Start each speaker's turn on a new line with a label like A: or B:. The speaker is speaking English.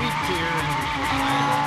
A: wheat here and